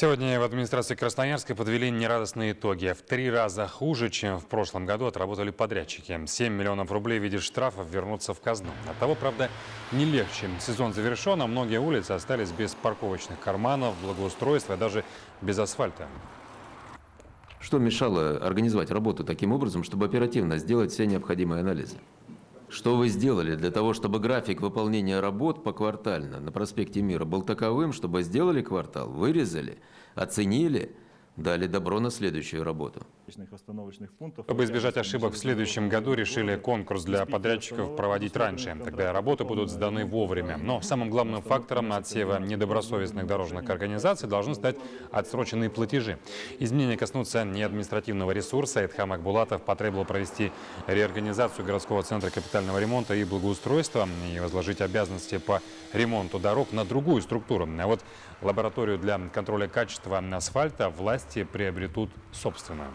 Сегодня в администрации Красноярска подвели нерадостные итоги. В три раза хуже, чем в прошлом году отработали подрядчики. 7 миллионов рублей в виде штрафов вернутся в казну. От того, правда, не легче. Сезон завершен, а многие улицы остались без парковочных карманов, благоустройства даже без асфальта. Что мешало организовать работу таким образом, чтобы оперативно сделать все необходимые анализы? Что вы сделали для того, чтобы график выполнения работ поквартально на проспекте Мира был таковым, чтобы сделали квартал, вырезали, оценили, дали добро на следующую работу? Чтобы избежать ошибок в следующем году, решили конкурс для подрядчиков проводить раньше. Тогда работы будут сданы вовремя. Но самым главным фактором отсева недобросовестных дорожных организаций должны стать отсроченные платежи. Изменения коснутся не административного ресурса. Эдхам Акбулатов потребовал провести реорганизацию городского центра капитального ремонта и благоустройства и возложить обязанности по ремонту дорог на другую структуру. А вот лабораторию для контроля качества асфальта власти приобретут собственную.